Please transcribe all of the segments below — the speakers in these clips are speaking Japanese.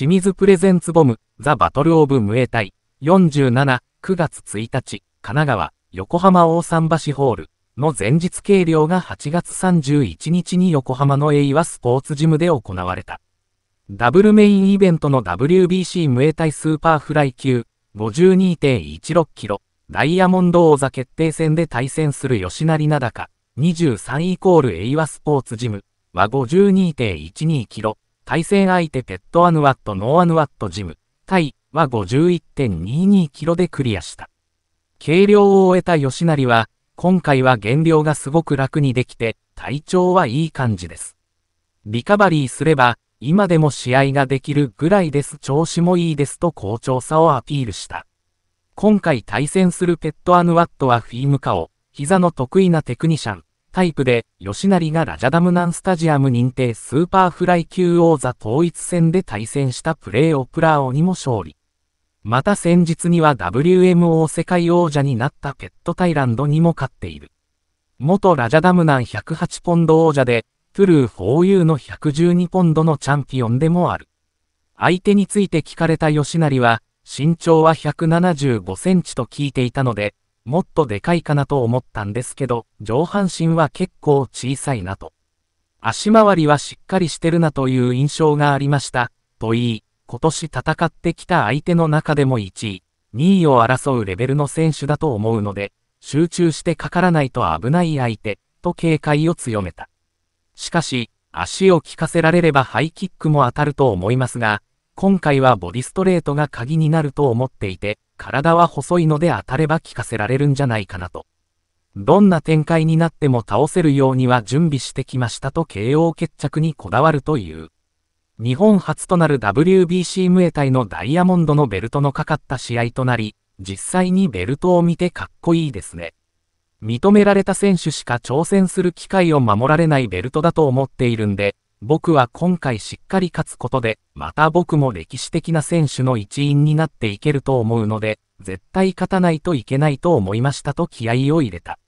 清水プレゼンツボム、ザ・バトル・オブ・ムエタイ、47、9月1日、神奈川、横浜大桟橋ホール。の前日計量が8月31日に横浜のエイワスポーツジムで行われた。ダブルメインイベントの WBC ムエタイスーパーフライ級52.16キロダイヤモンド王座決定戦で対戦する吉成名高23イコールエイワスポーツジム。は52.12キロ対戦相手ペットアヌワットノーアヌワットジム対は51.22キロでクリアした。計量を終えた吉成は今回は減量がすごく楽にできて体調はいい感じです。リカバリーすれば今でも試合ができるぐらいです。調子もいいですと好調さをアピールした。今回対戦するペットアヌワットはフィームカオ、膝の得意なテクニシャン、タイプで、吉成がラジャダムナンスタジアム認定スーパーフライ級王座統一戦で対戦したプレーオプラオにも勝利。また先日には WMO 世界王者になったペットタイランドにも勝っている。元ラジャダムナン108ポンド王者で、トゥルー 4U の112ポンドのチャンピオンでもある。相手について聞かれた吉成は、身長は175センチと聞いていたので、もっとでかいかなと思ったんですけど、上半身は結構小さいなと。足回りはしっかりしてるなという印象がありました。と言い、今年戦ってきた相手の中でも1位、2位を争うレベルの選手だと思うので、集中してかからないと危ない相手、と警戒を強めた。しかし、足を効かせられればハイキックも当たると思いますが、今回はボディストレートが鍵になると思っていて、体は細いので当たれば効かせられるんじゃないかなと。どんな展開になっても倒せるようには準備してきましたと KO 決着にこだわるという。日本初となる WBC ムエタイのダイヤモンドのベルトのかかった試合となり、実際にベルトを見てかっこいいですね。認められた選手しか挑戦する機会を守られないベルトだと思っているんで、僕は今回しっかり勝つことで、また僕も歴史的な選手の一員になっていけると思うので、絶対勝たないといけないと思いましたと気合を入れた。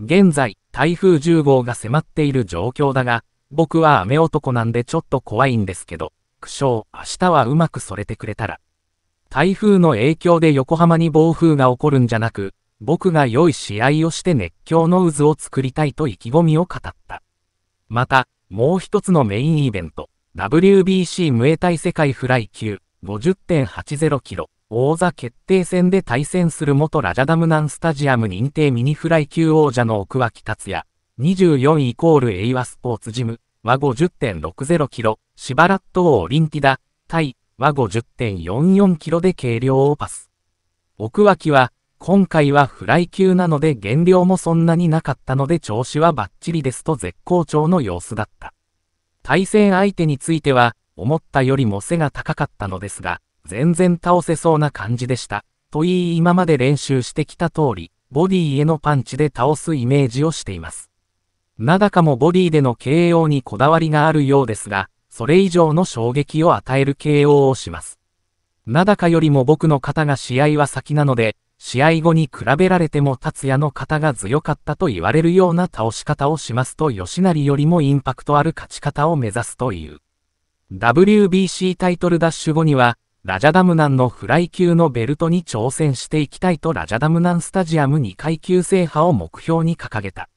現在、台風10号が迫っている状況だが、僕は雨男なんでちょっと怖いんですけど、苦笑、明日はうまくそれてくれたら。台風の影響で横浜に暴風が起こるんじゃなく、僕が良い試合をして熱狂の渦を作りたいと意気込みを語った。また、もう一つのメインイベント、WBC ムエタイ世界フライ級。50.80キロ。王座決定戦で対戦する元ラジャダムナンスタジアム認定ミニフライ級王者の奥脇達也、24イコールエイワスポーツジム。は50.60キロ、シバラット王リンティダ、対は50.44キロで軽量をパス。奥脇は今回はフライ級なので減量もそんなになかったので調子はバッチリですと絶好調の様子だった。対戦相手については、思ったよりも背が高かったのですが、全然倒せそうな感じでした。と言い今まで練習してきた通り、ボディへのパンチで倒すイメージをしています。なだかもボディでの KO にこだわりがあるようですが、それ以上の衝撃を与える KO をします。なだかよりも僕の肩が試合は先なので、試合後に比べられても達也の肩が強かったと言われるような倒し方をしますと吉成よりもインパクトある勝ち方を目指すという。WBC タイトルダッシュ後には、ラジャダムナンのフライ級のベルトに挑戦していきたいとラジャダムナンスタジアム2階級制覇を目標に掲げた。